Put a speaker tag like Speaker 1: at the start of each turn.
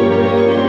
Speaker 1: Música